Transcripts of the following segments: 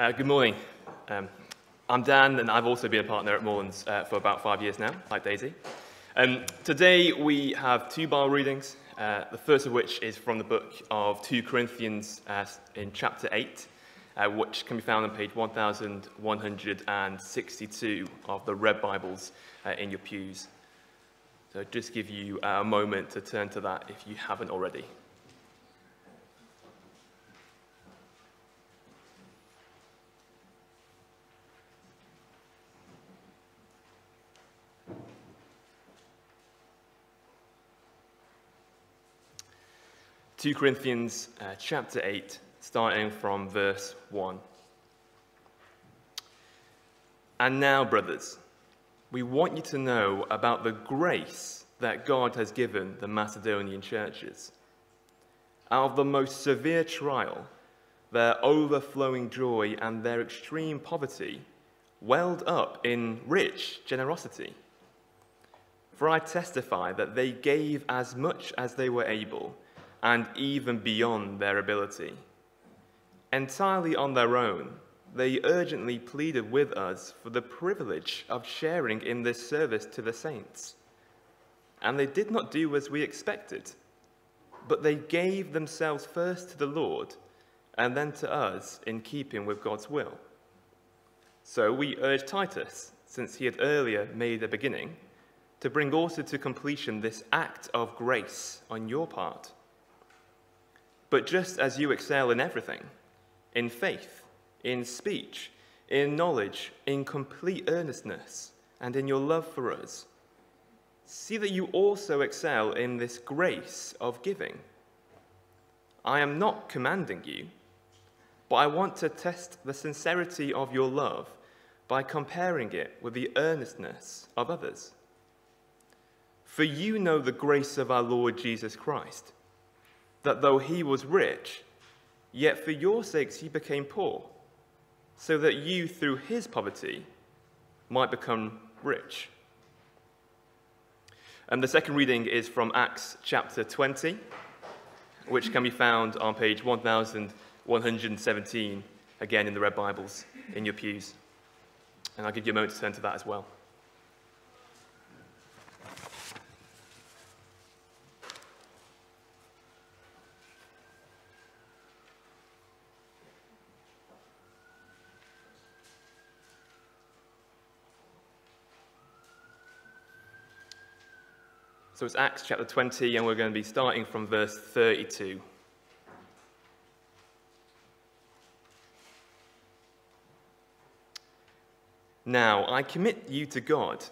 Uh, good morning. Um, I'm Dan, and I've also been a partner at Moorlands uh, for about five years now, like Daisy. Um, today we have two Bible readings, uh, the first of which is from the book of 2 Corinthians uh, in chapter 8, uh, which can be found on page 1162 of the Red Bibles uh, in your pews. So just give you a moment to turn to that if you haven't already. 2 Corinthians uh, chapter 8, starting from verse 1. And now, brothers, we want you to know about the grace that God has given the Macedonian churches. Out of the most severe trial, their overflowing joy and their extreme poverty welled up in rich generosity. For I testify that they gave as much as they were able and even beyond their ability. Entirely on their own, they urgently pleaded with us for the privilege of sharing in this service to the saints. And they did not do as we expected, but they gave themselves first to the Lord and then to us in keeping with God's will. So we urge Titus, since he had earlier made a beginning, to bring also to completion this act of grace on your part but just as you excel in everything, in faith, in speech, in knowledge, in complete earnestness, and in your love for us, see that you also excel in this grace of giving. I am not commanding you, but I want to test the sincerity of your love by comparing it with the earnestness of others. For you know the grace of our Lord Jesus Christ that though he was rich, yet for your sakes he became poor, so that you through his poverty might become rich. And the second reading is from Acts chapter 20, which can be found on page 1117, again in the Red Bibles in your pews. And I'll give you a moment to turn to that as well. It's Acts chapter 20, and we're going to be starting from verse 32. Now I commit you to God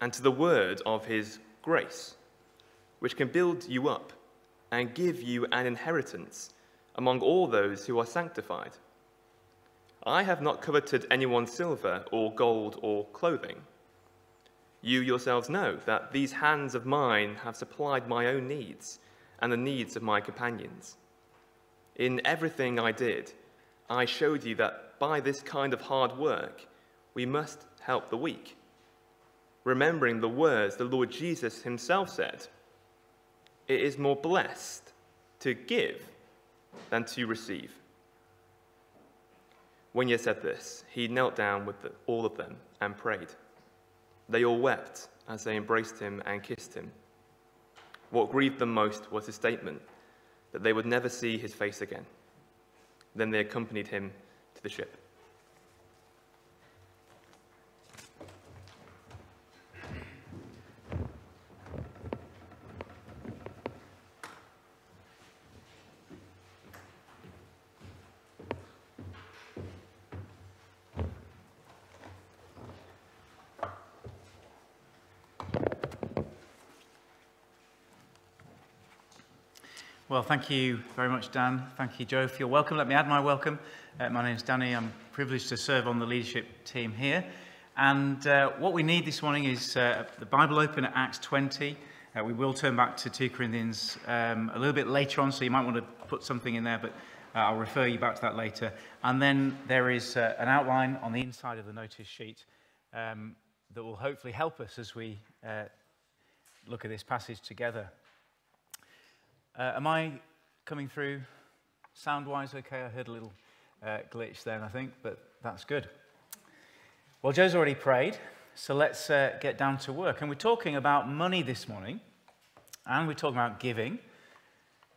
and to the word of his grace, which can build you up and give you an inheritance among all those who are sanctified. I have not coveted anyone's silver or gold or clothing. You yourselves know that these hands of mine have supplied my own needs and the needs of my companions. In everything I did, I showed you that by this kind of hard work, we must help the weak, remembering the words the Lord Jesus himself said It is more blessed to give than to receive. When he said this, he knelt down with the, all of them and prayed. They all wept as they embraced him and kissed him. What grieved them most was his statement that they would never see his face again. Then they accompanied him to the ship. Well, thank you very much, Dan. Thank you, Joe, for your welcome. Let me add my welcome. Uh, my name is Danny. I'm privileged to serve on the leadership team here. And uh, what we need this morning is uh, the Bible open at Acts 20. Uh, we will turn back to 2 Corinthians um, a little bit later on, so you might want to put something in there, but uh, I'll refer you back to that later. And then there is uh, an outline on the inside of the notice sheet um, that will hopefully help us as we look at this passage together. Uh, am I coming through sound wise okay? I heard a little uh, glitch then, I think, but that's good. Well, Joe's already prayed, so let's uh, get down to work. And we're talking about money this morning, and we're talking about giving,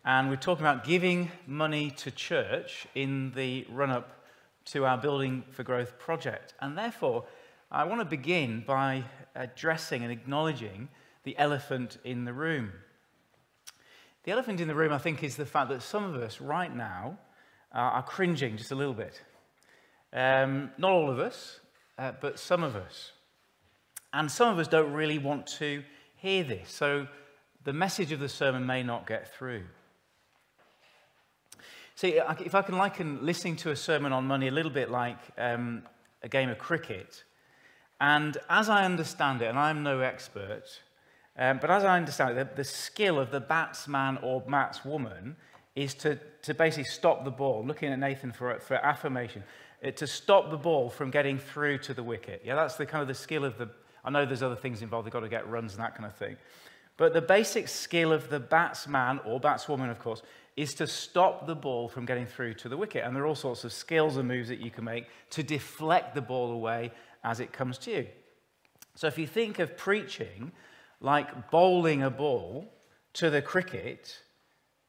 and we're talking about giving money to church in the run up to our Building for Growth project. And therefore, I want to begin by addressing and acknowledging the elephant in the room. The elephant in the room, I think, is the fact that some of us right now are cringing just a little bit. Um, not all of us, uh, but some of us. And some of us don't really want to hear this. So the message of the sermon may not get through. See, if I can liken listening to a sermon on money a little bit like um, a game of cricket, and as I understand it, and I'm no expert, um, but as I understand it, the, the skill of the batsman or batswoman is to, to basically stop the ball, looking at Nathan for, for affirmation, uh, to stop the ball from getting through to the wicket. Yeah, that's the kind of the skill of the, I know there's other things involved, they've got to get runs and that kind of thing. But the basic skill of the batsman or batswoman, of course, is to stop the ball from getting through to the wicket. And there are all sorts of skills and moves that you can make to deflect the ball away as it comes to you. So if you think of preaching like bowling a ball to the cricket,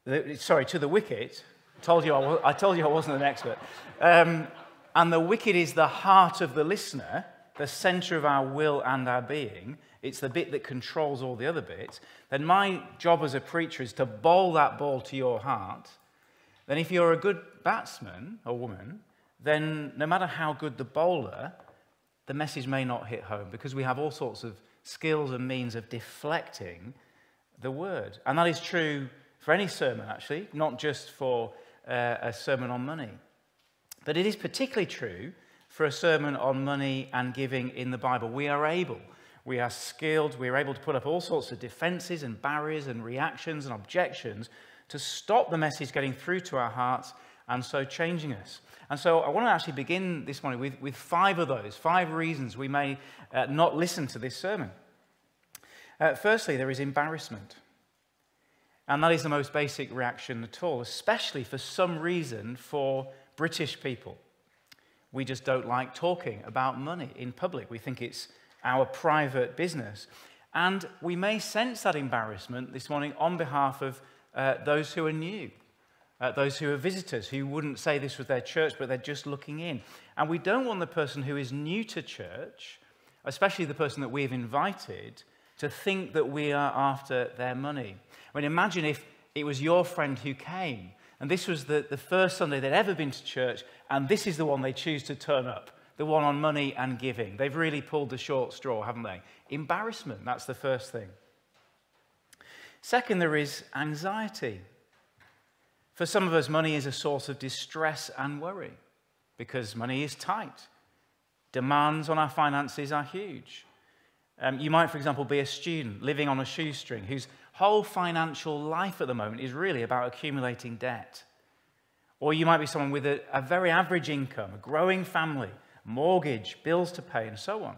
the, sorry, to the wicket. Told you I, was, I told you I wasn't an expert. Um, and the wicket is the heart of the listener, the center of our will and our being. It's the bit that controls all the other bits. Then my job as a preacher is to bowl that ball to your heart. Then, if you're a good batsman or woman, then no matter how good the bowler, the message may not hit home because we have all sorts of skills and means of deflecting the word. And that is true for any sermon, actually, not just for uh, a sermon on money. But it is particularly true for a sermon on money and giving in the Bible. We are able, we are skilled, we are able to put up all sorts of defenses and barriers and reactions and objections to stop the message getting through to our hearts and so changing us. And so I want to actually begin this morning with, with five of those, five reasons we may uh, not listen to this sermon. Uh, firstly, there is embarrassment. And that is the most basic reaction at all, especially for some reason for British people. We just don't like talking about money in public. We think it's our private business. And we may sense that embarrassment this morning on behalf of uh, those who are new uh, those who are visitors, who wouldn't say this was their church, but they're just looking in. And we don't want the person who is new to church, especially the person that we've invited, to think that we are after their money. I mean, imagine if it was your friend who came, and this was the, the first Sunday they'd ever been to church, and this is the one they choose to turn up the one on money and giving. They've really pulled the short straw, haven't they? Embarrassment, that's the first thing. Second, there is anxiety. For some of us, money is a source of distress and worry because money is tight. Demands on our finances are huge. Um, you might, for example, be a student living on a shoestring whose whole financial life at the moment is really about accumulating debt. Or you might be someone with a, a very average income, a growing family, mortgage, bills to pay, and so on.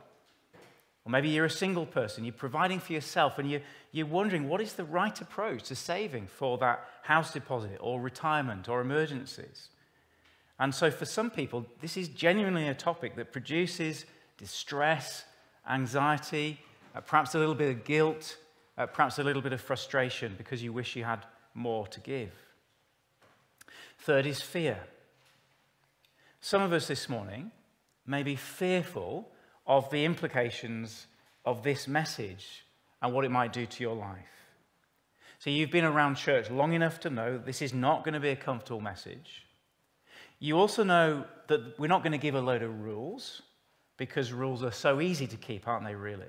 Or maybe you're a single person, you're providing for yourself, and you're, you're wondering what is the right approach to saving for that house deposit or retirement or emergencies. And so, for some people, this is genuinely a topic that produces distress, anxiety, uh, perhaps a little bit of guilt, uh, perhaps a little bit of frustration because you wish you had more to give. Third is fear. Some of us this morning may be fearful of the implications of this message and what it might do to your life. So, you've been around church long enough to know this is not going to be a comfortable message. You also know that we're not going to give a load of rules because rules are so easy to keep, aren't they, really?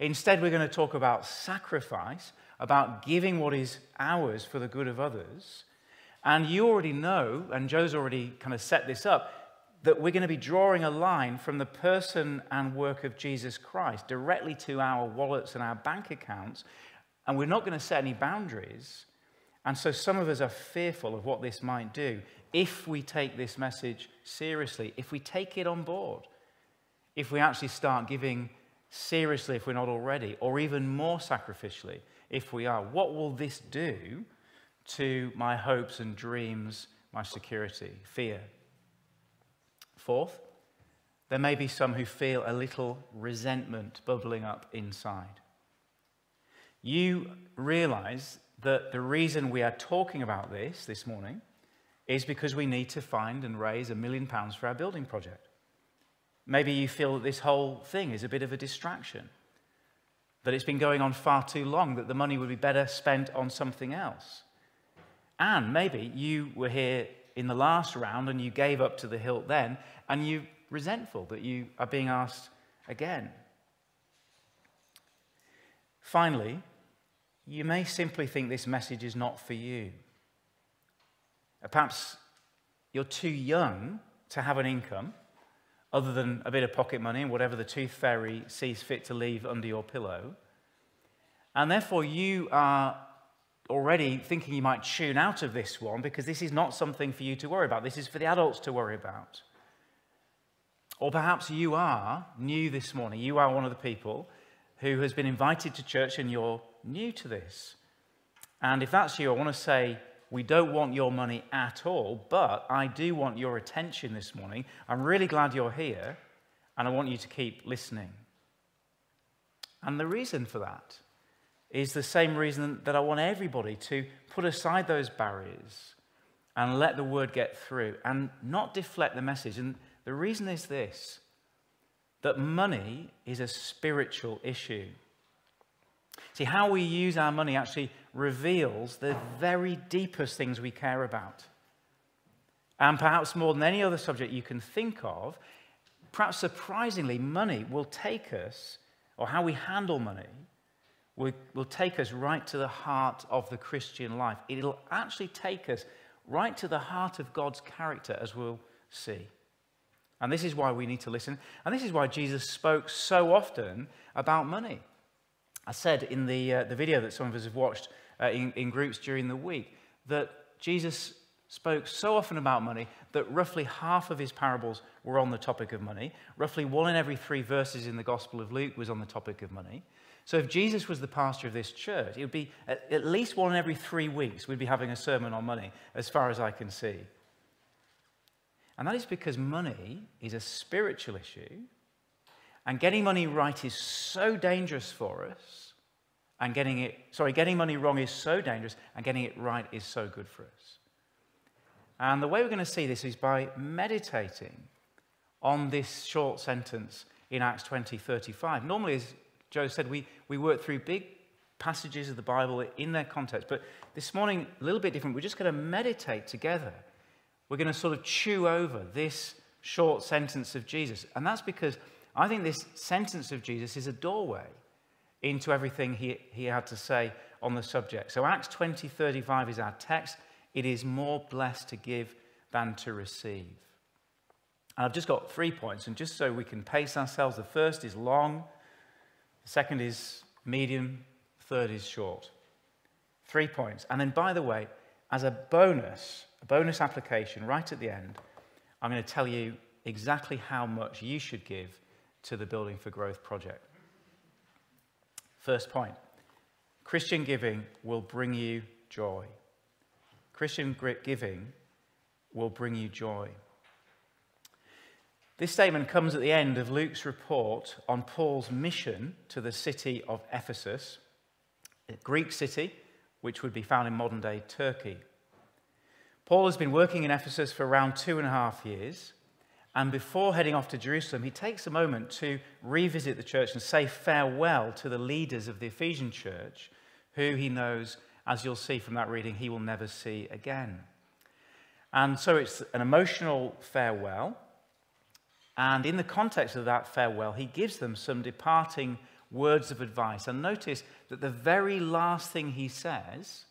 Instead, we're going to talk about sacrifice, about giving what is ours for the good of others. And you already know, and Joe's already kind of set this up, that we're going to be drawing a line from the person and work of Jesus Christ directly to our wallets and our bank accounts, and we're not going to set any boundaries. And so some of us are fearful of what this might do if we take this message seriously, if we take it on board, if we actually start giving seriously if we're not already, or even more sacrificially if we are. What will this do to my hopes and dreams, my security? Fear. Fourth, there may be some who feel a little resentment bubbling up inside. You realize that the reason we are talking about this this morning is because we need to find and raise a million pounds for our building project. Maybe you feel that this whole thing is a bit of a distraction, that it's been going on far too long, that the money would be better spent on something else. And maybe you were here in the last round and you gave up to the hilt then, and you're resentful that you are being asked again. Finally, you may simply think this message is not for you. Uh, perhaps you're too young to have an income other than a bit of pocket money and whatever the tooth fairy sees fit to leave under your pillow. And therefore, you are already thinking you might tune out of this one because this is not something for you to worry about. This is for the adults to worry about. Or perhaps you are new this morning. You are one of the people who has been invited to church and you're new to this. And if that's you, I want to say, we don't want your money at all, but I do want your attention this morning. I'm really glad you're here, and I want you to keep listening. And the reason for that is the same reason that I want everybody to put aside those barriers and let the word get through and not deflect the message. And the reason is this that money is a spiritual issue. See, how we use our money actually reveals the very deepest things we care about. And perhaps more than any other subject you can think of, perhaps surprisingly, money will take us, or how we handle money, will, will take us right to the heart of the Christian life. It'll actually take us right to the heart of God's character, as we'll see. And this is why we need to listen. And this is why Jesus spoke so often about money. I said in the, uh, the video that some of us have watched uh, in, in groups during the week that Jesus spoke so often about money that roughly half of his parables were on the topic of money. Roughly one in every three verses in the Gospel of Luke was on the topic of money. So if Jesus was the pastor of this church, it would be at, least one every three weeks we'd be having a sermon on money, as far as I can see. And that is because money is a spiritual issue and getting money right is so dangerous for us. And getting it, sorry, getting money wrong is so dangerous, and getting it right is so good for us. And the way we're going to see this is by meditating on this short sentence in Acts 20 35. Normally, Joe said, we, we work through big passages of the Bible in their context. But this morning, a little bit different. We're just going to meditate together. We're going to sort of chew over this short sentence of Jesus. And that's because I think this sentence of Jesus is a doorway into everything he, he had to say on the subject. So Acts 20 35 is our text. It is more blessed to give than to receive. And I've just got three points, and just so we can pace ourselves, the first is long, second is medium, third is short. Three points. And then, by the way, as a bonus, a bonus application right at the end, I'm going to tell you exactly how much you should give to the Building for Growth project. First point Christian giving will bring you joy. Christian giving will bring you joy. This statement comes at the end of Luke's report on Paul's mission to the city of Ephesus, a Greek city which would be found in modern day Turkey. Paul has been working in Ephesus for around two and a half years. And before heading off to Jerusalem, he takes a moment to revisit the church and say farewell to the leaders of the Ephesian church, who he knows, as you'll see from that reading, he will never see again. And so it's an emotional farewell. And in the context of that farewell, he gives them some departing words of advice. And notice that the very last thing he says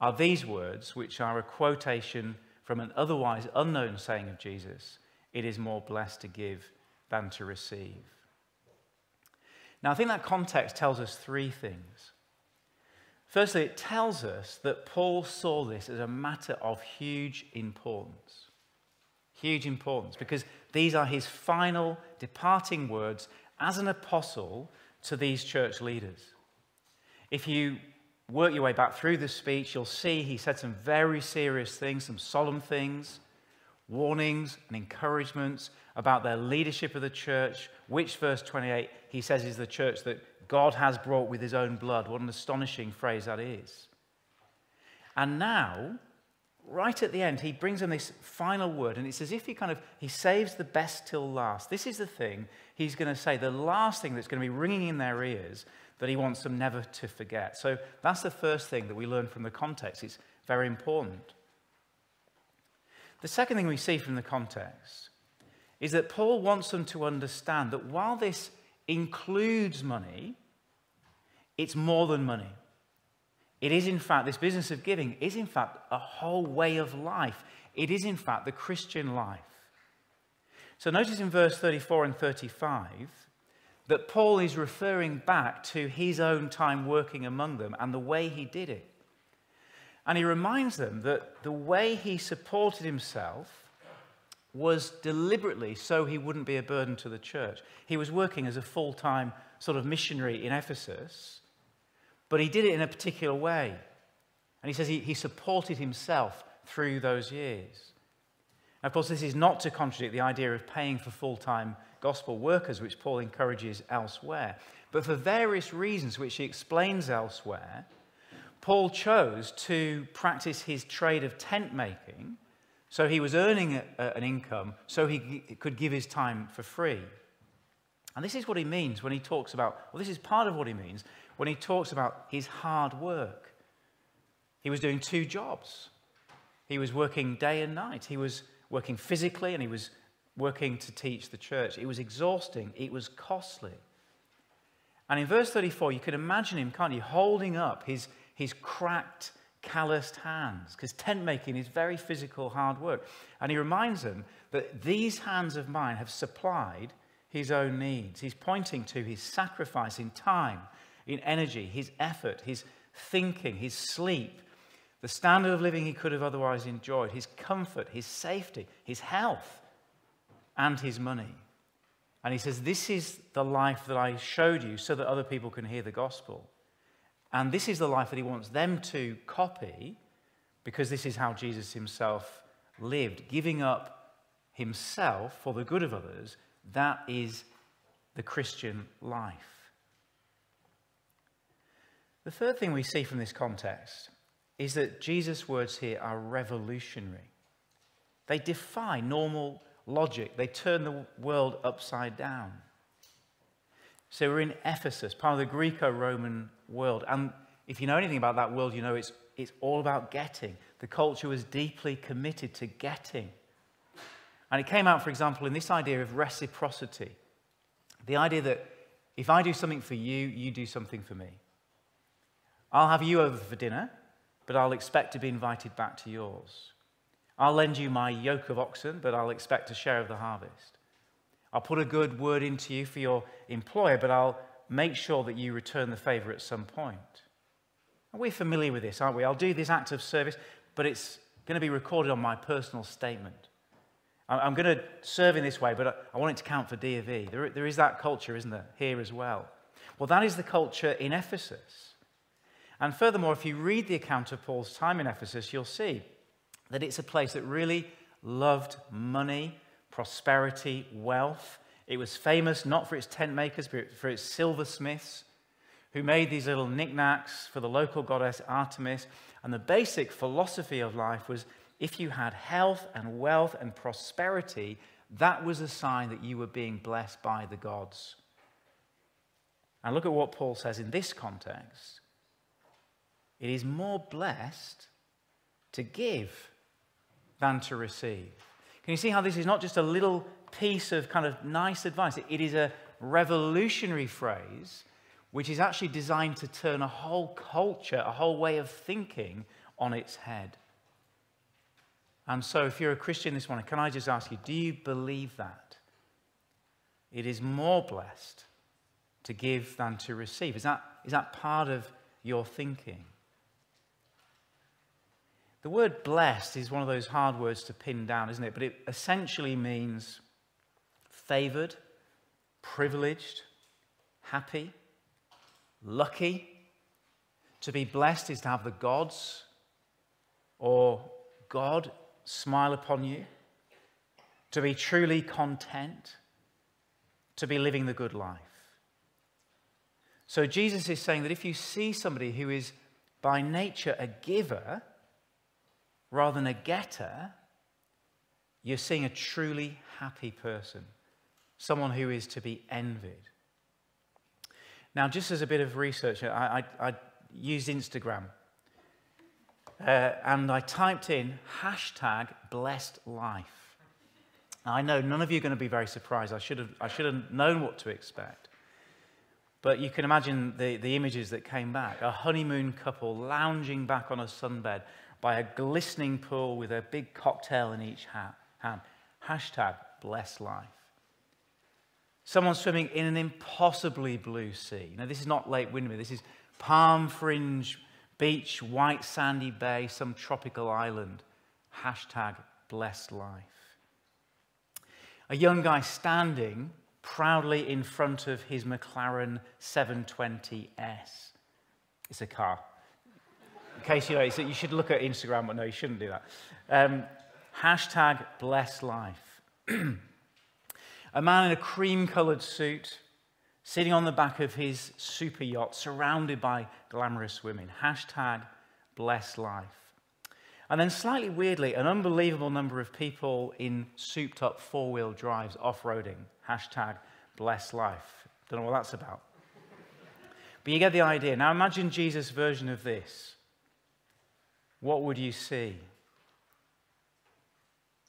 are these words, which are a quotation from an otherwise unknown saying of Jesus it is more blessed to give than to receive. Now, I think that context tells us three things. Firstly, it tells us that Paul saw this as a matter of huge importance. Huge importance, because these are his final departing words as an apostle to these church leaders. If you work your way back through the speech, you'll see he said some very serious things, some solemn things warnings and encouragements about their leadership of the church, which verse 28 he says is the church that God has brought with his own blood. What an astonishing phrase that is. And now, right at the end, he brings them this final word, and it's as if he kind of he saves the best till last. This is the thing he's going to say, the last thing that's going to be ringing in their ears that he wants them never to forget. So that's the first thing that we learn from the context. It's very important. The second thing we see from the context is that Paul wants them to understand that while this includes money, it's more than money. It is, in fact, this business of giving is, in fact, a whole way of life. It is, in fact, the Christian life. So notice in verse 34 and 35 that Paul is referring back to his own time working among them and the way he did it. And he reminds them that the way he supported himself was deliberately so he wouldn't be a burden to the church. He was working as a full time sort of missionary in Ephesus, but he did it in a particular way. And he says he, he supported himself through those years. Of course, this is not to contradict the idea of paying for full time gospel workers, which Paul encourages elsewhere. But for various reasons, which he explains elsewhere, Paul chose to practice his trade of tent making. So he was earning a, a, an income so he could give his time for free. And this is what he means when he talks about, well, this is part of what he means when he talks about his hard work. He was doing two jobs. He was working day and night. He was working physically and he was working to teach the church. It was exhausting, it was costly. And in verse 34, you can imagine him, can't you, holding up his, his cracked, calloused hands, because tent making is very physical, hard work. And he reminds them that these hands of mine have supplied his own needs. He's pointing to his sacrifice in time in energy, his effort, his thinking, his sleep, the standard of living he could have otherwise enjoyed, his comfort, his safety, his health, and his money. And he says, This is the life that I showed you so that other people can hear the gospel. And this is the life that he wants them to copy because this is how Jesus himself lived, giving up himself for the good of others. That is the Christian life. The third thing we see from this context is that Jesus' words here are revolutionary. They defy normal logic, they turn the world upside down. So we're in Ephesus, part of the Greco Roman world. And if you know anything about that world, you know it's, it's all about getting. The culture was deeply committed to getting. And it came out, for example, in this idea of reciprocity the idea that if I do something for you, you do something for me. I'll have you over for dinner, but I'll expect to be invited back to yours. I'll lend you my yoke of oxen, but I'll expect a share of the harvest. I'll put a good word into you for your employer, but I'll make sure that you return the favor at some point. And we're familiar with this, aren't we? I'll do this act of service, but it's going to be recorded on my personal statement. I'm going to serve in this way, but I want it to count for D there is that culture, isn't there, here as well? Well, that is the culture in Ephesus. And furthermore, if you read the account of Paul's time in Ephesus, you'll see that it's a place that really loved money, prosperity, wealth. It was famous not for its tent makers, but for its silversmiths who made these little knickknacks for the local goddess Artemis. And the basic philosophy of life was if you had health and wealth and prosperity, that was a sign that you were being blessed by the gods. And look at what Paul says in this context. It is more blessed to give than to receive. Can you see how this is not just a little piece of kind of nice advice? It is a revolutionary phrase which is actually designed to turn a whole culture, a whole way of thinking on its head. And so, if you're a Christian this morning, can I just ask you, do you believe that? It is more blessed to give than to receive. Is that, is that part of your thinking? The word blessed is one of those hard words to pin down, isn't it? But it essentially means favored, privileged, happy, lucky. To be blessed is to have the gods or God smile upon you. to be truly content, to be living the good life. So Jesus is saying that if you see somebody who is by nature a giver rather than a getter, you're seeing a truly happy person, someone who is to be envied. Now, just as a bit of research, I, I, I used Instagram uh, and I typed in hashtag blessed life. Now, I know none of you are going to be very surprised. I should have, I should have known what to expect. But you can imagine the, the images that came back a honeymoon couple lounging back on a sunbed by a glistening pool with a big cocktail in each hand. Hashtag blessed life. Someone swimming in an impossibly blue sea. Now, this is not Lake Windermere, this is palm fringe beach, white sandy bay, some tropical island. Hashtag blessed life. A young guy standing proudly in front of his McLaren 720S. It's a car. In case you know, you should look at Instagram, but no, you shouldn't do that. Um, hashtag bless life. a man in a cream colored suit sitting on the back of his super yacht surrounded by glamorous women. Hashtag bless life. And then, slightly weirdly, an unbelievable number of people in souped up four wheel drives off roading. Hashtag bless life. Don't know what that's about. But you get the idea. Now, imagine Jesus' version of this. What would you see?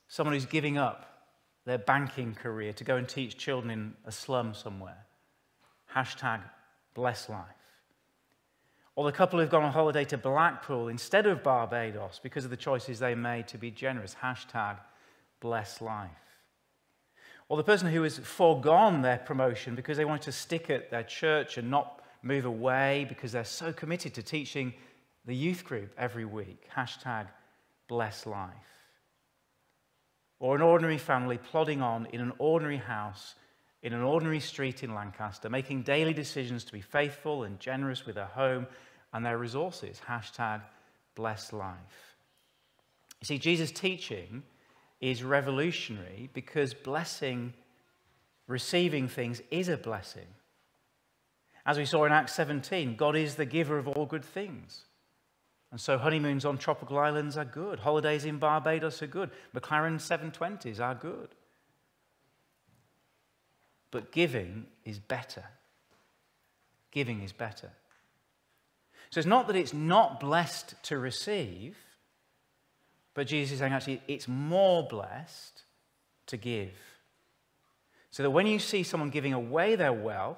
Someone who's giving up their banking career to go and teach children in a slum somewhere. Hashtag bless life. Or the couple who've gone on holiday to Blackpool instead of Barbados because of the choices they made to be generous. Hashtag bless life. Or the person who has foregone their promotion because they want to stick at their church and not move away because they're so committed to teaching the youth group every week. Hashtag bless life. Or an ordinary family plodding on in an ordinary house in an ordinary street in Lancaster, making daily decisions to be faithful and generous with their home and their resources. Hashtag bless life. You see, Jesus' teaching is revolutionary because blessing, receiving things, is a blessing. As we saw in Acts 17, God is the giver of all good things. And so honeymoons on tropical islands are good. Holidays in Barbados are good. McLaren 720s are good. But giving is better. Giving is better. So it's not that it's not blessed to receive, but Jesus is saying actually it's more blessed to give. So that when you see someone giving away their wealth,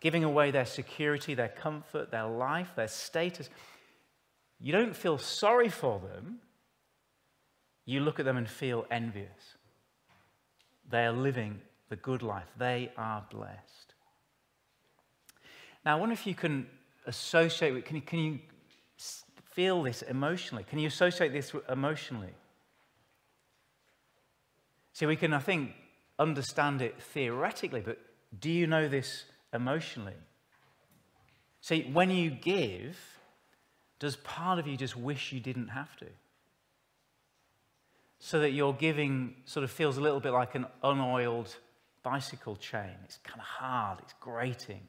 giving away their security, their comfort, their life, their status, you don't feel sorry for them. You look at them and feel envious. They are living the good life. They are blessed. Now, I wonder if you can associate with, can you, can you feel this emotionally? Can you associate this emotionally? See, we can, I think, understand it theoretically, but do you know this emotionally? See, when you give, does part of you just wish you didn't have to? So that your giving sort of feels a little bit like an unoiled bicycle chain. It's kind of hard, it's grating.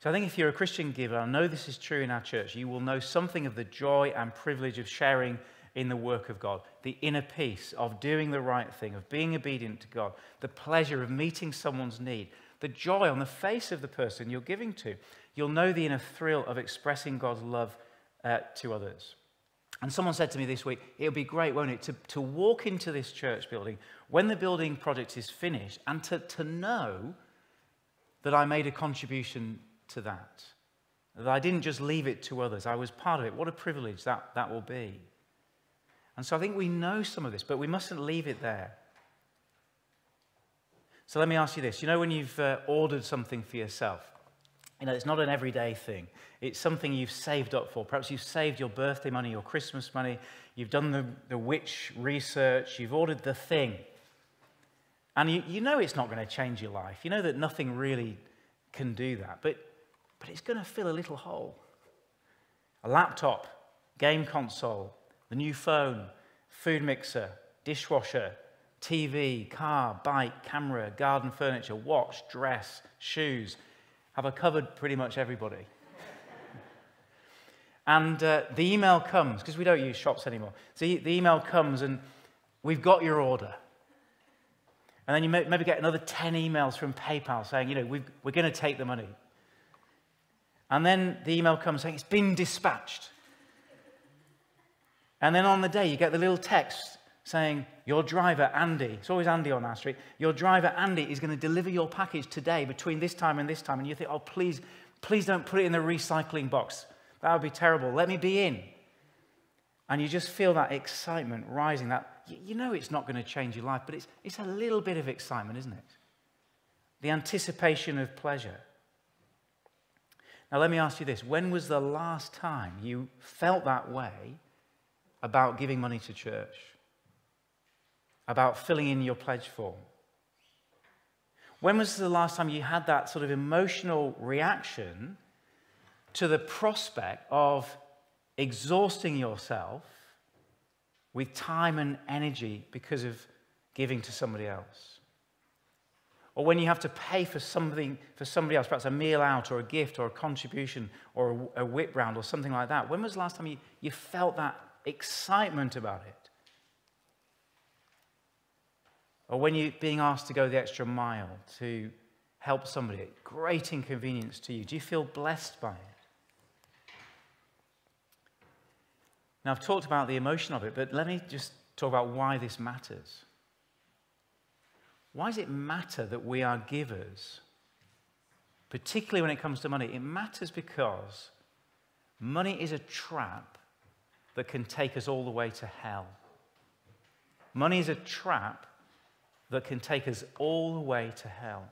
So I think if you're a Christian giver, I know this is true in our church, you will know something of the joy and privilege of sharing in the work of God, the inner peace of doing the right thing, of being obedient to God, the pleasure of meeting someone's need, the joy on the face of the person you're giving to. You'll know the inner thrill of expressing God's love uh, to others. And someone said to me this week, it would be great, won't it, to, to walk into this church building when the building project is finished and to, to know that I made a contribution to that. That I didn't just leave it to others, I was part of it. What a privilege that, that will be. And so I think we know some of this, but we mustn't leave it there. So let me ask you this. You know, when you've uh, ordered something for yourself, you know, it's not an everyday thing. It's something you've saved up for. Perhaps you've saved your birthday money, your Christmas money. You've done the, the which research. You've ordered the thing. And you, you know it's not going to change your life. You know that nothing really can do that. But, but it's going to fill a little hole. A laptop, game console, the new phone, food mixer, dishwasher, TV, car, bike, camera, garden furniture, watch, dress, shoes. Have I covered pretty much everybody? and uh, the email comes, because we don't use shops anymore. So the email comes and we've got your order. And then you may, maybe get another 10 emails from PayPal saying, you know, we are going to take the money. And then the email comes saying, it's been dispatched. And then on the day, you get the little text saying, Your driver, Andy, it's always Andy on our street, your driver, Andy, is going to deliver your package today between this time and this time. And you think, Oh, please, please don't put it in the recycling box. That would be terrible. Let me be in. And you just feel that excitement rising. That you know it's not going to change your life, but it's, it's a little bit of excitement, isn't it? The anticipation of pleasure. Now, let me ask you this when was the last time you felt that way about giving money to church? About filling in your pledge form? When was the last time you had that sort of emotional reaction to the prospect of exhausting yourself with time and energy because of giving to somebody else? Or when you have to pay for something for somebody else, perhaps a meal out or a gift or a contribution or a, whip round or something like that. When was the last time you, you felt that excitement about it? Or when you're being asked to go the extra mile to help somebody at great inconvenience to you, do you feel blessed by it? Now, I've talked about the emotion of it, but let me just talk about why this matters. Why does it matter that we are givers? Particularly when it comes to money. It matters because money is a trap that can take us all the way to hell. Money is a trap that can take us all the way to hell.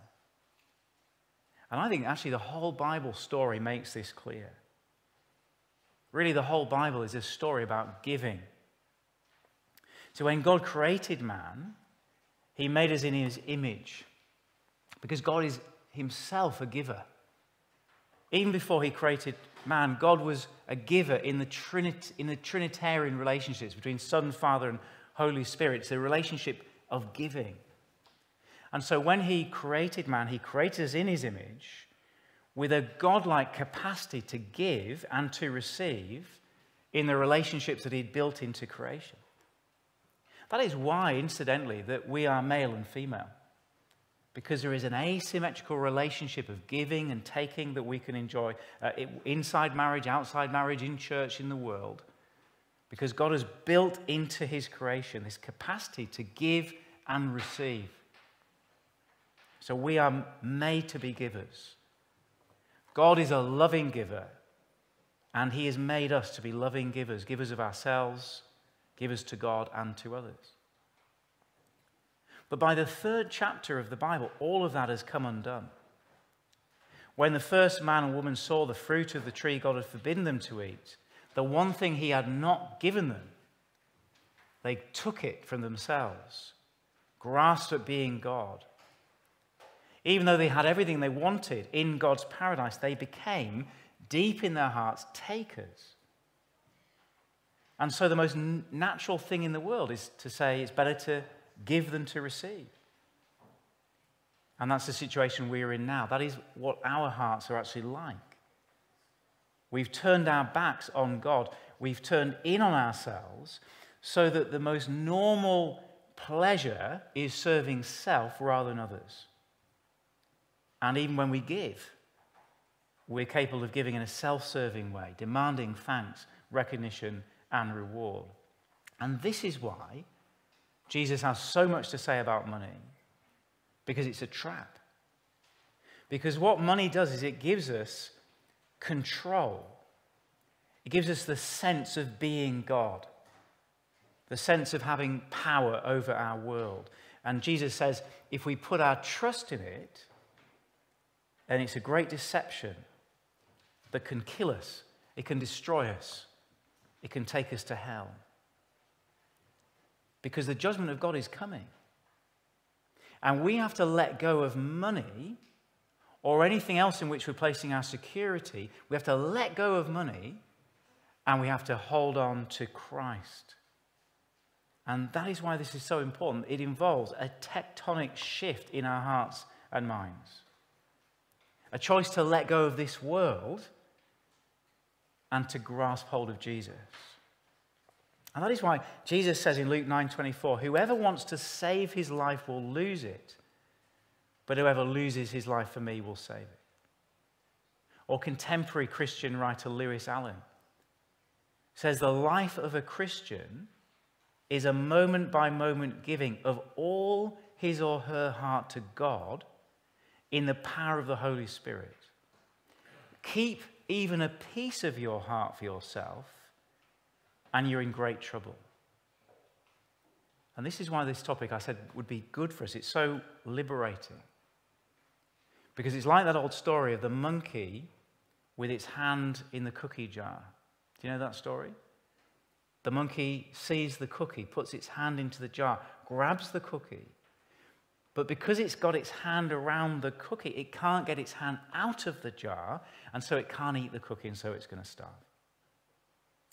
And I think actually the whole Bible story makes this clear. Really, the whole Bible is a story about giving. So when God created man, he made us in his image because God is himself a giver. Even before he created man, God was a giver in the, Trinit- in the Trinitarian relationships between Son, Father, and Holy Spirit. It's a relationship of giving. And so when he created man, he created us in his image with a godlike capacity to give and to receive in the relationships that he'd built into creation. That is why, incidentally, that we are male and female. Because there is an asymmetrical relationship of giving and taking that we can enjoy uh, inside marriage, outside marriage, in church, in the world. Because God has built into his creation this capacity to give and receive. So we are made to be givers. God is a loving giver, and he has made us to be loving givers, givers of ourselves, givers to God and to others. But by the third chapter of the Bible, all of that has come undone. When the first man and woman saw the fruit of the tree God had forbidden them to eat, the one thing he had not given them, they took it from themselves, grasped at being God. Even though they had everything they wanted in God's paradise, they became, deep in their hearts, takers and so the most natural thing in the world is to say it's better to give than to receive. And that's the situation we're in now. That is what our hearts are actually like. We've turned our backs on God, we've turned in on ourselves so that the most normal pleasure is serving self rather than others. And even when we give, we're capable of giving in a self serving way, demanding thanks, recognition, and reward. And this is why Jesus has so much to say about money, because it's a trap. Because what money does is it gives us control, it gives us the sense of being God, the sense of having power over our world. And Jesus says if we put our trust in it, then it's a great deception that can kill us, it can destroy us it can take us to hell. Because the judgment of God is coming. And we have to let go of money or anything else in which we're placing our security. We have to let go of money and we have to hold on to Christ. And that is why this is so important. It involves a tectonic shift in our hearts and minds. A choice to let go of this world and to grasp hold of Jesus. And that is why Jesus says in Luke 9:24, whoever wants to save his life will lose it, but whoever loses his life for me will save it. Or contemporary Christian writer Lewis Allen says the life of a Christian is a moment by moment giving of all his or her heart to God in the power of the Holy Spirit. Keep even a piece of your heart for yourself, and you're in great trouble. And this is why this topic I said would be good for us. It's so liberating. Because it's like that old story of the monkey with its hand in the cookie jar. Do you know that story? The monkey sees the cookie, puts its hand into the jar, grabs the cookie. But because it's got its hand around the cookie, it can't get its hand out of the jar, and so it can't eat the cookie, and so it's going to starve.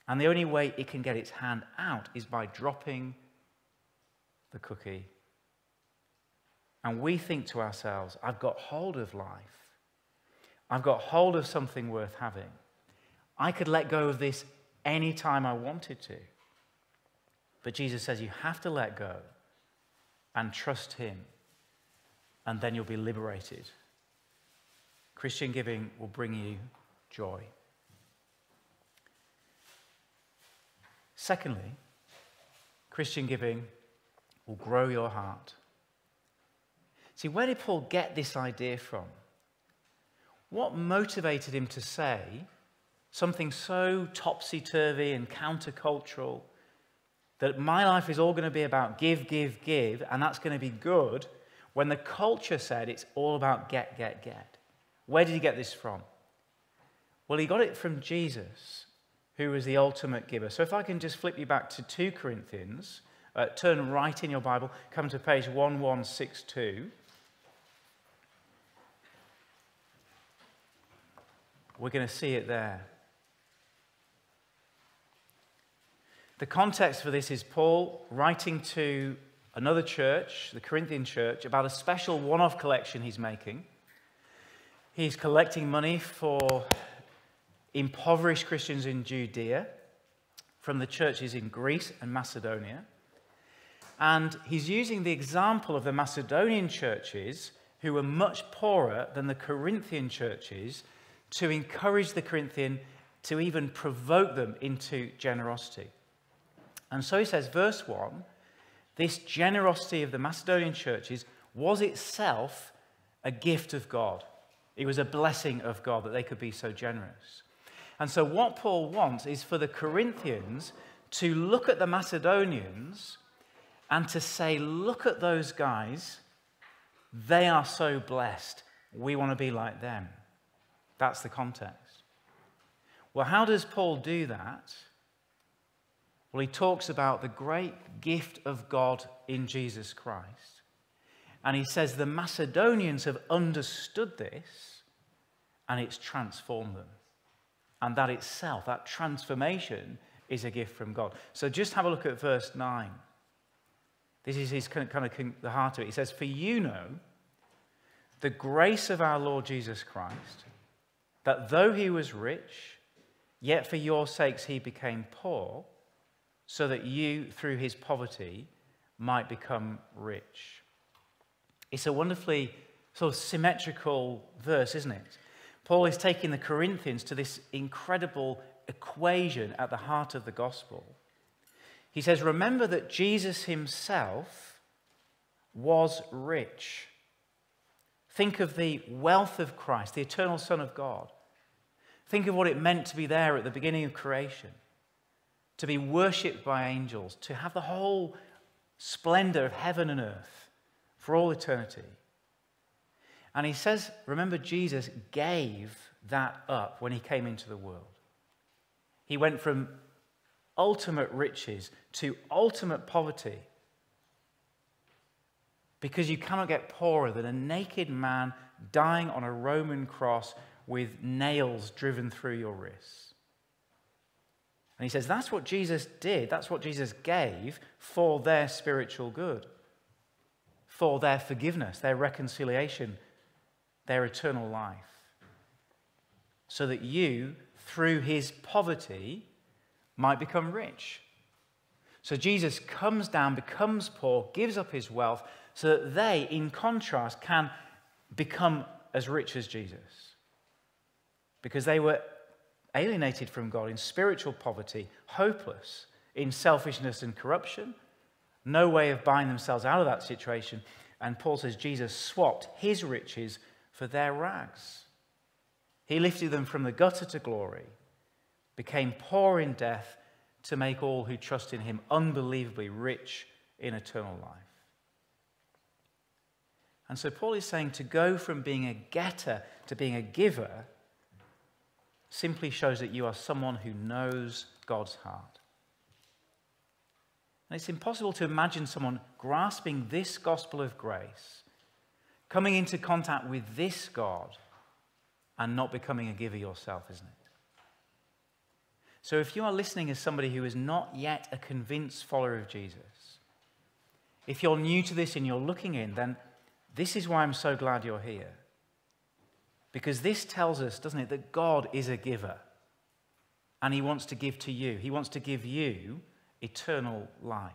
And the only way it can get its hand out is by dropping the cookie. And we think to ourselves, I've got hold of life. I've got hold of something worth having. I could let go of this anytime I wanted to. But Jesus says you have to let go and trust Him, and then you'll be liberated. Christian giving will bring you joy. Secondly, Christian giving will grow your heart. See, where did Paul get this idea from? What motivated him to say something so topsy turvy and countercultural that my life is all going to be about give, give, give, and that's going to be good, when the culture said it's all about get, get, get? Where did he get this from? Well, he got it from Jesus, who was the ultimate giver. So if I can just flip you back to 2 Corinthians, uh, turn right in your Bible, come to page 1162. We're going to see it there. The context for this is Paul writing to another church, the Corinthian church, about a special one off collection he's making. He's collecting money for impoverished Christians in Judea from the churches in Greece and Macedonia. And he's using the example of the Macedonian churches, who were much poorer than the Corinthian churches, to encourage the Corinthian to even provoke them into generosity. And so he says, verse 1 this generosity of the Macedonian churches was itself a gift of God. It was a blessing of God that they could be so generous. And so, what Paul wants is for the Corinthians to look at the Macedonians and to say, Look at those guys. They are so blessed. We want to be like them. That's the context. Well, how does Paul do that? Well, he talks about the great gift of God in Jesus Christ. And he says the Macedonians have understood this and it's transformed them. And that itself, that transformation, is a gift from God. So just have a look at verse 9. This is his kind of, the heart of it. He says, For you know the grace of our Lord Jesus Christ, that though he was rich, yet for your sakes he became poor so that you, through his poverty, might become rich. It's a wonderfully sort of symmetrical verse, isn't it? Paul is taking the Corinthians to this incredible equation at the heart of the gospel. He says, Remember that Jesus himself was rich. Think of the wealth of Christ, the eternal Son of God. Think of what it meant to be there at the beginning of creation to be worshipped by angels, to have the whole splendor of heaven and earth for all eternity. And he says, remember, Jesus gave that up when he came into the world. He went from ultimate riches to ultimate poverty. Because you cannot get poorer than a naked man dying on a Roman cross with nails driven through your wrists. And he says that's what Jesus did, that's what Jesus gave for their spiritual good, for their forgiveness, their reconciliation, their eternal life. So that you, through his poverty, might become rich. So Jesus comes down, becomes poor, gives up his wealth, so that they, in contrast, can become as rich as Jesus. Because they were alienated from God in spiritual poverty, hopeless in selfishness and corruption, no way of buying themselves out of that situation. And Paul says Jesus swapped his riches for their rags. He lifted them from the gutter to glory, became poor in death to make all who trust in him unbelievably rich in eternal life. And so Paul is saying to go from being a getter to being a giver simply shows that you are someone who knows God's heart. And it's impossible to imagine someone grasping this gospel of grace, coming into contact with this God, and not becoming a giver yourself, isn't it? So if you are listening as somebody who is not yet a convinced follower of Jesus, if you're new to this and you're looking in, then this is why I'm so glad you're here. Because this tells us, doesn't it, that God is a giver. And he wants to give to you. He wants to give you eternal life.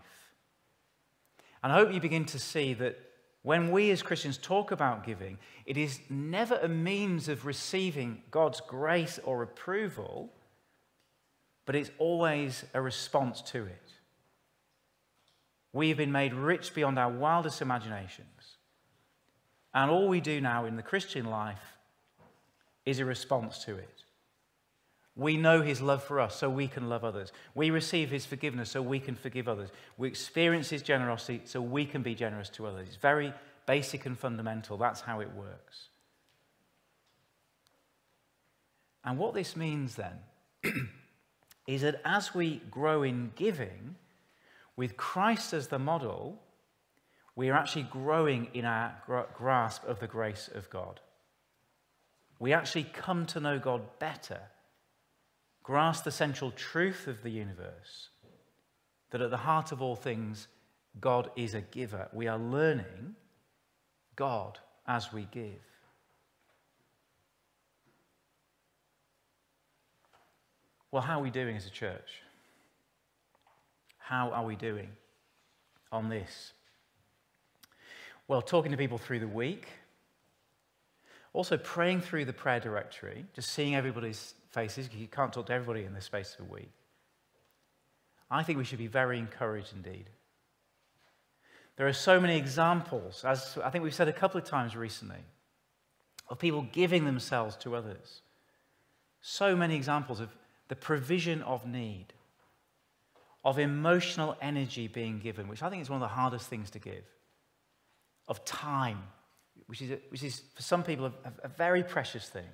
And I hope you begin to see that when we as Christians talk about giving, it is never a means of receiving God's grace or approval, but it's always a response to it. We have been made rich beyond our wildest imaginations. And all we do now in the Christian life is a response to it. We know his love for us so we can love others. We receive his forgiveness so we can forgive others. We experience his generosity so we can be generous to others. It's very basic and fundamental. That's how it works. And what this means then is that as we grow in giving, with Christ as the model, we are actually growing in our grasp of the grace of God we actually come to know God better, grasp the central truth of the universe, that at the heart of all things, God is a giver. We are learning God as we give. Well, how are we doing as a church? How are we doing on this? Well, talking to people through the week, also, praying through the prayer directory, just seeing everybody's faces, you can't talk to everybody in the space of a week. I think we should be very encouraged indeed. There are so many examples, as I think we've said a couple of times recently, of people giving themselves to others. So many examples of the provision of need, of emotional energy being given, which I think is one of the hardest things to give, of time which is, a, which is for some people a, a very precious thing,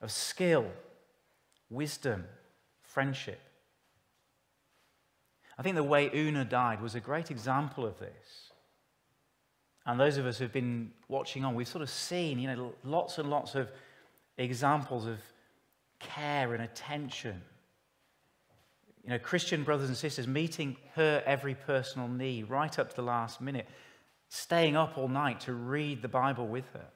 of skill, wisdom, friendship. I think the way Una died was a great example of this. And those of us who've been watching on, we've sort of seen, you know, lots and lots of examples of care and attention. You know, Christian brothers and sisters meeting her every personal need right up to the last minute staying up all night to read the Bible with her.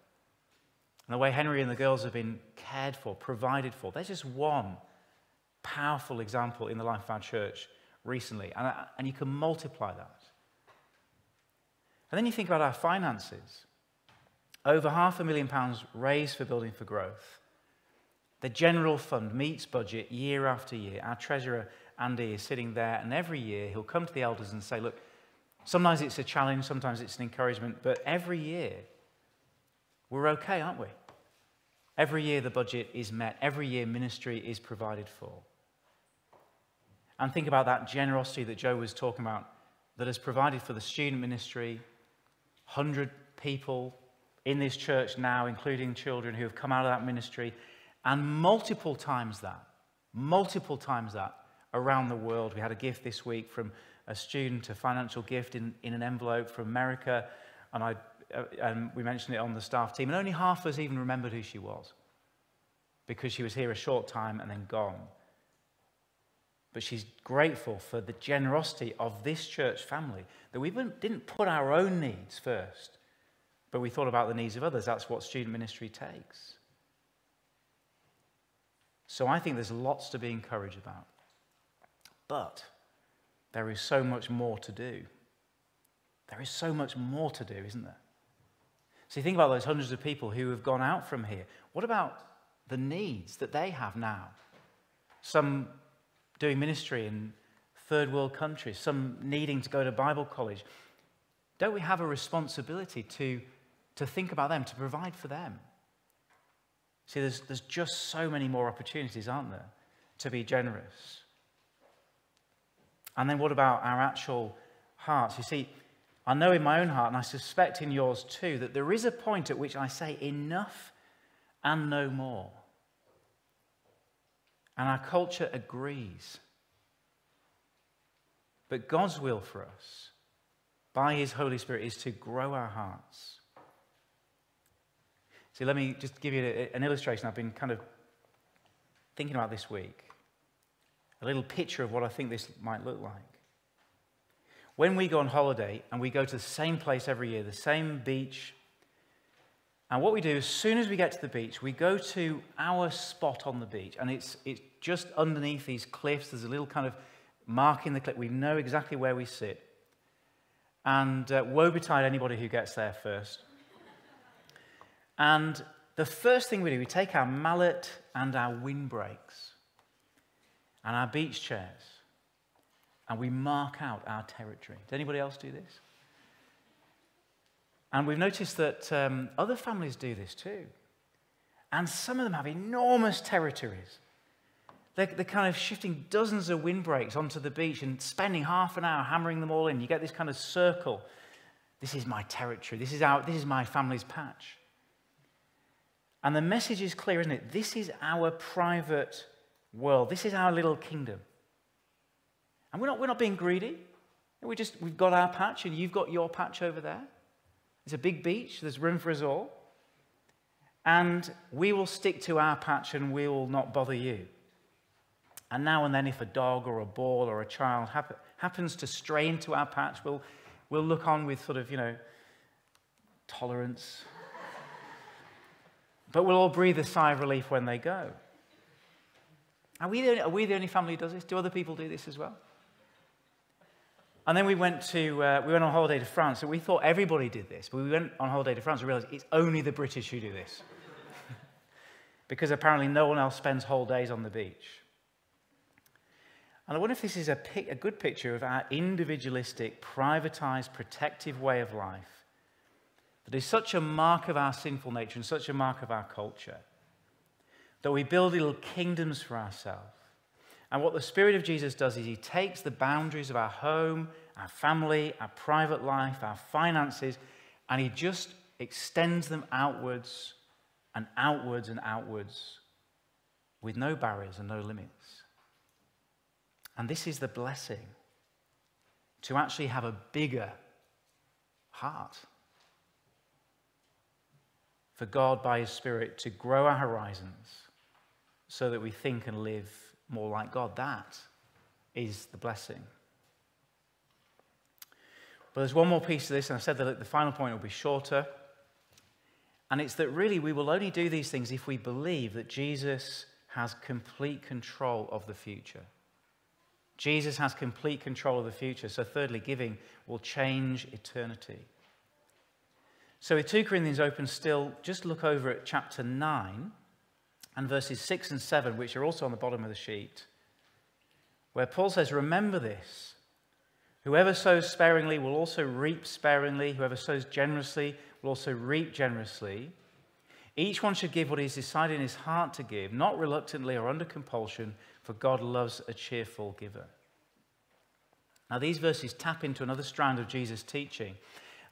And the way Henry and the girls have been cared for, provided for. There's just one powerful example in the life of our church recently. And, uh, and you can multiply that. And then you think about our finances. Over half a million pounds raised for Building for Growth. The general fund meets budget year after year. Our treasurer, Andy, is sitting there, and every year he'll come to the elders and say, Look, Sometimes it's a challenge, sometimes it's an encouragement, but every year we're okay, aren't we? Every year the budget is met, every year ministry is provided for. And think about that generosity that Joe was talking about that has provided for the student ministry, 100 people in this church now, including children who have come out of that ministry, and multiple times that, multiple times that around the world. We had a gift this week from a student a financial gift in, in an envelope from America, and, I, uh, and we mentioned it on the staff team, and only half of us even remembered who she was because she was here a short time and then gone. but she's grateful for the generosity of this church family that we didn't put our own needs first, but we thought about the needs of others. That's what student ministry takes. So I think there's lots to be encouraged about. But there is so much more to do. There is so much more to do, isn't there? So you think about those hundreds of people who have gone out from here. What about the needs that they have now? Some doing ministry in third world countries, some needing to go to Bible college. Don't we have a responsibility to, to think about them, to provide for them? See, there's, there's just so many more opportunities, aren't there, to be generous. And then what about our actual hearts? You see, I know in my own heart, and I suspect in yours too, that there is a point at which I say enough and no more. And our culture agrees. But God's will for us, by His Holy Spirit, is to grow our hearts. See, let me just give you an illustration I've been kind of thinking about this week. A little picture of what I think this might look like. When we go on holiday and we go to the same place every year, the same beach, and what we do, as soon as we get to the beach, we go to our spot on the beach. And it's, it's just underneath these cliffs. There's a little kind of mark in the cliff. We know exactly where we sit. And uh, woe betide anybody who gets there first. And the first thing we do, we take our mallet and our windbreaks and our beach chairs and we mark out our territory. Does anybody else do this? And we've noticed that um, other families do this too. And some of them have enormous territories. They're, they're, kind of shifting dozens of windbreaks onto the beach and spending half an hour hammering them all in. You get this kind of circle. This is my territory. This is, our, this is my family's patch. And the message is clear, isn't it? This is our private world. This is our little kingdom. And we're not, we're not being greedy. We just, we've got our patch and you've got your patch over there. It's a big beach, there's room for us all. And we will stick to our patch and we will not bother you. And now and then, if a dog or a ball or a child happen, happens to stray into our patch, we'll, we'll look on with sort of, you know, tolerance. but we'll all breathe a sigh of relief when they go. Are we, the only, are we the only family who does this? Do other people do this as well? And then we went, to, uh, we went on holiday to France, and we thought everybody did this. But we went on holiday to France and realized it's only the British who do this. because apparently no one else spends whole days on the beach. And I wonder if this is a, pic- a good picture of our individualistic, privatized, protective way of life that is such a mark of our sinful nature and such a mark of our culture that we build little kingdoms for ourselves and what the Spirit of Jesus does is he takes the boundaries of our home, our family, our private life, our finances, and he just extends them outwards and outwards and outwards with no barriers and no limits. And this is the blessing to actually have a bigger heart. For God, by His Spirit, to grow our horizons so that we think and live more like God. That is the blessing. But there's one more piece to this, and I said that the final point will be shorter. And it's that really we will only do these things if we believe that Jesus has complete control of the future. Jesus has complete control of the future. So, thirdly, giving will change eternity. So, with 2 Corinthians open still, just look over at chapter 9 and verses 6 and 7, which are also on the bottom of the sheet, where Paul says, Remember this. Whoever sows sparingly will also reap sparingly. Whoever sows generously will also reap generously. Each one should give what he has decided in his heart to give, not reluctantly or under compulsion, for God loves a cheerful giver. Now, these verses tap into another strand of Jesus' teaching,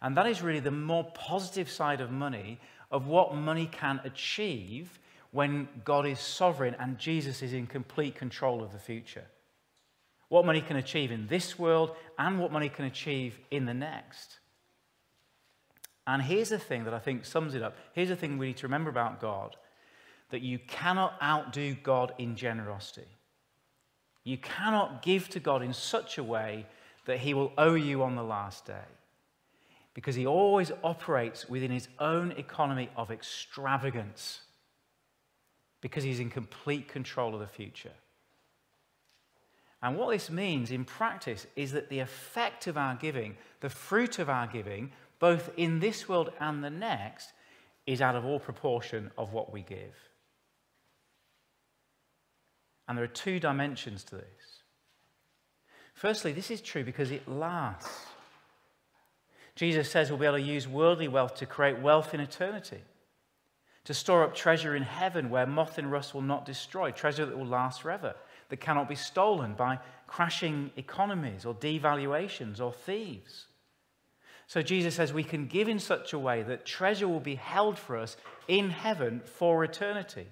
and that is really the more positive side of money, of what money can achieve when God is sovereign and Jesus is in complete control of the future. What money can achieve in this world and what money can achieve in the next. And here's the thing that I think sums it up. Here's the thing we need to remember about God that you cannot outdo God in generosity. You cannot give to God in such a way that he will owe you on the last day. Because he always operates within his own economy of extravagance. Because he's in complete control of the future. And what this means in practice is that the effect of our giving, the fruit of our giving, both in this world and the next, is out of all proportion of what we give. And there are two dimensions to this. Firstly, this is true because it lasts. Jesus says we'll be able to use worldly wealth to create wealth in eternity, to store up treasure in heaven where moth and rust will not destroy, treasure that will last forever that cannot be stolen by crashing economies or devaluations or thieves. So Jesus says we can give in such a way that treasure will be held for us in heaven for eternity.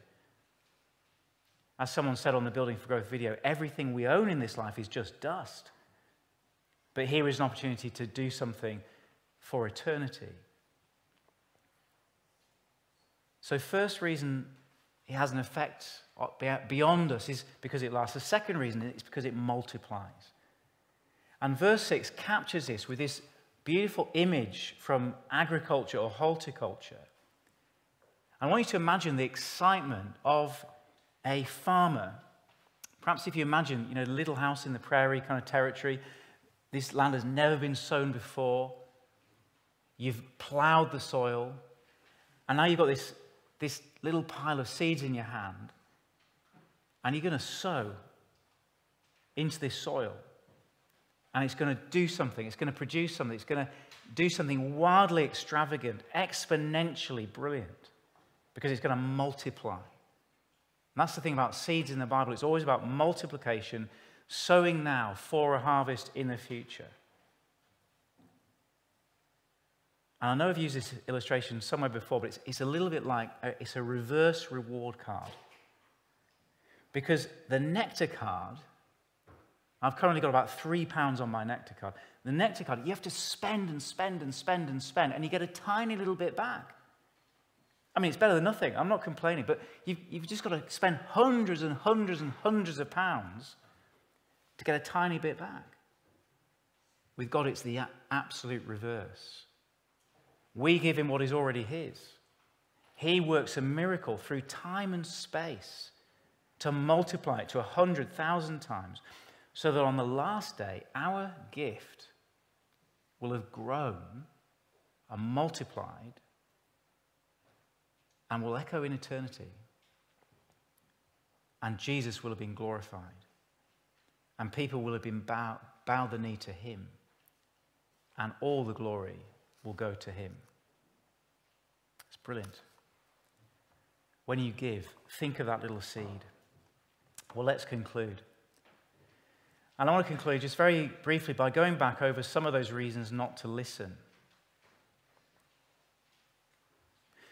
As someone said on the Building for Growth video, everything we own in this life is just dust. But here is an opportunity to do something for eternity. So, first reason it has an effect beyond us is because it lasts. The second reason is because it multiplies. And verse 6 captures this with this beautiful image from agriculture or horticulture. I want you to imagine the excitement of a farmer. Perhaps if you imagine, you know, a little house in the prairie kind of territory, this land has never been sown before. You've plowed the soil, and now you've got this, this little pile of seeds in your hand and you're going to sow into this soil. And it's going to do something. It's going to produce something. It's going to do something wildly extravagant, exponentially brilliant, because it's going to multiply. And that's the thing about seeds in the Bible. It's always about multiplication, sowing now for a harvest in the future. And I know I've used this illustration somewhere before, but it's, it's a little bit like a, it's a reverse reward card. Because the nectar card, I've currently got about three pounds on my nectar card. The nectar card, you have to spend and spend and spend and spend, and you get a tiny little bit back. I mean, it's better than nothing. I'm not complaining, but you've, you've just got to spend hundreds and hundreds and hundreds of pounds to get a tiny bit back. With God, it's the absolute reverse. We give him what is already his. He works a miracle through time and space to multiply it to a hundred thousand times, so that on the last day, our gift will have grown and multiplied and will echo in eternity. And Jesus will have been glorified. And people will have been bow, bow the knee to him. And all the glory will go to him. Brilliant. When you give, think of that little seed. Well, let's conclude. And I want to conclude just very briefly by going back over some of those reasons not to listen.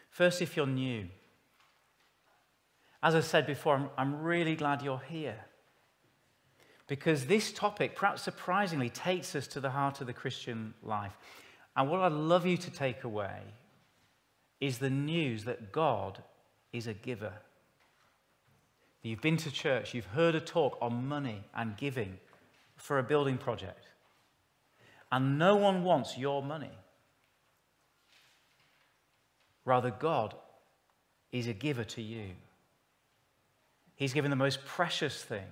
First, if you're new, as I said before, I'm, I'm really glad you're here. Because this topic, perhaps surprisingly, takes us to the heart of the Christian life. And what I'd love you to take away is the news that God is a giver. You've been to church, you've heard a talk on money and giving for a building project, and no one wants your money. Rather, God is a giver to you. He's given the most precious thing,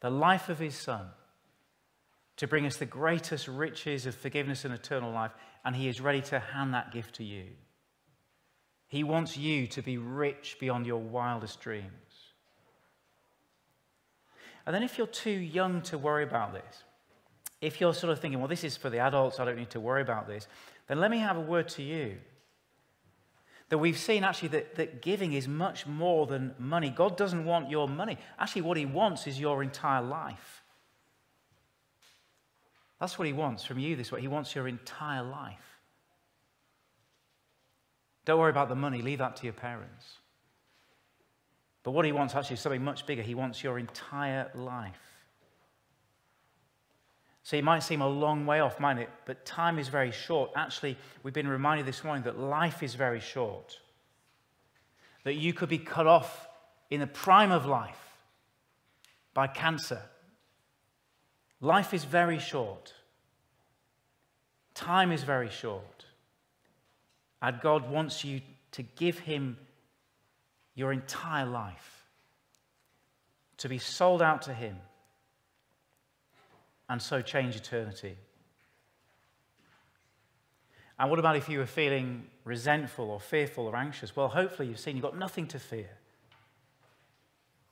the life of His Son, to bring us the greatest riches of forgiveness and eternal life, and He is ready to hand that gift to you. He wants you to be rich beyond your wildest dreams. And then if you're too young to worry about this, if you're sort of thinking, well, this is for the adults, I don't need to worry about this, then let me have a word to you. That we've seen actually that, that giving is much more than money. God doesn't want your money. Actually, what He wants is your entire life. That's what He wants from you this way. He wants your entire life. Don't worry about the money, leave that to your parents. But what he wants actually is something much bigger. He wants your entire life. So it might seem a long way off, might it? But time is very short. Actually, we've been reminded this morning that life is very short. That you could be cut off in the prime of life by cancer. Life is very short. Time is very short. And God wants you to give Him your entire life, to be sold out to Him, and so change eternity. And what about if you were feeling resentful or fearful or anxious? Well, hopefully you've seen you've got nothing to fear.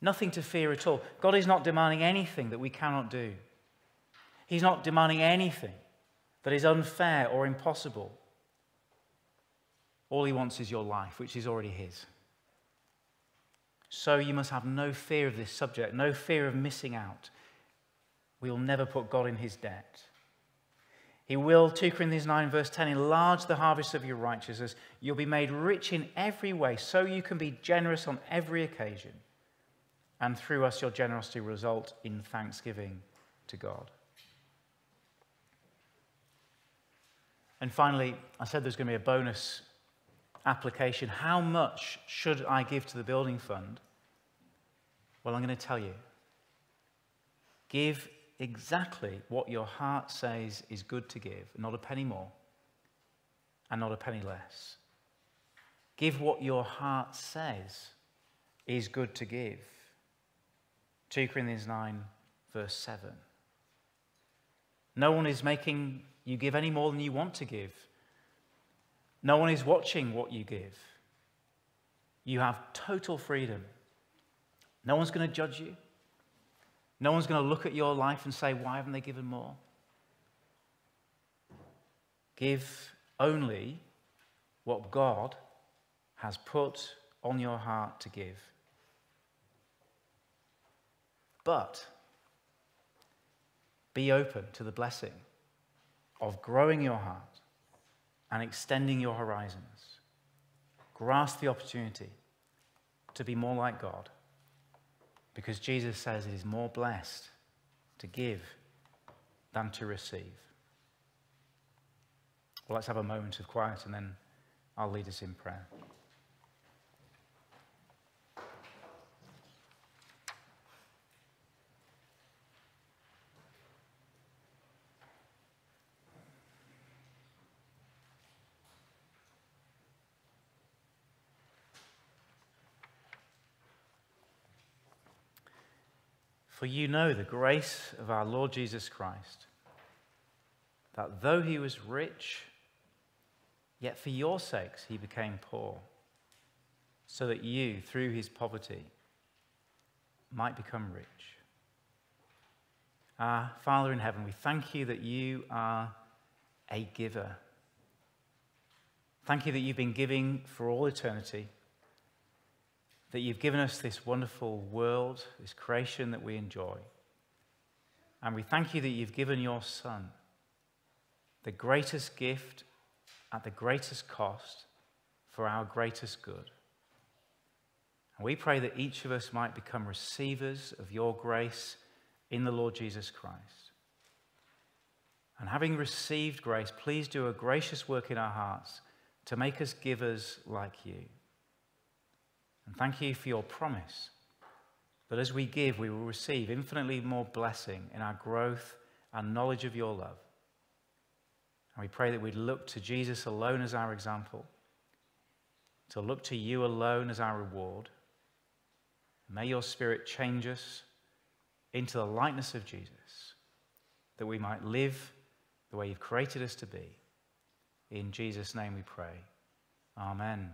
Nothing to fear at all. God is not demanding anything that we cannot do. He's not demanding anything that is unfair or impossible. All he wants is your life, which is already his. So you must have no fear of this subject, no fear of missing out. We will never put God in his debt. He will, 2 Corinthians 9, verse 10, enlarge the harvest of your righteousness. You'll be made rich in every way, so you can be generous on every occasion. And through us, your generosity will result in thanksgiving to God. And finally, I said there's going to be a bonus application. How much should I give to the building fund? Well, I'm going to tell you. Give exactly what your heart says is good to give, not a penny more and not a penny less. Give what your heart says is good to give. 2 Corinthians 9, verse 7. No one is making you give any more than you want to give. No one is watching what you give. You have total freedom. No one's going to judge you. No one's going to look at your life and say, Why haven't they given more? Give only what God has put on your heart to give. But be open to the blessing of growing your heart and extending your horizons. Grasp the opportunity to be more like God because Jesus says it is more blessed to give than to receive. Well, let's have a moment of quiet and then I'll lead us in prayer. For you know the grace of our Lord Jesus Christ, that though he was rich, yet for your sakes he became poor, so that you, through his poverty, might become rich. Our Father in heaven, we thank you that you are a giver. Thank you that you've been giving for all eternity that you've given us this wonderful world, this creation that we enjoy. And we thank you that you've given your Son the greatest gift at the greatest cost for our greatest good. And we pray that each of us might become receivers of your grace in the Lord Jesus Christ. And having received grace, please do a gracious work in our hearts to make us givers like you. And thank you for your promise that as we give, we will receive infinitely more blessing in our growth and knowledge of your love. And we pray that we'd look to Jesus alone as our example, to look to you alone as our reward. May your Spirit change us into the likeness of Jesus, that we might live the way you've created us to be. In Jesus' name we pray. Amen.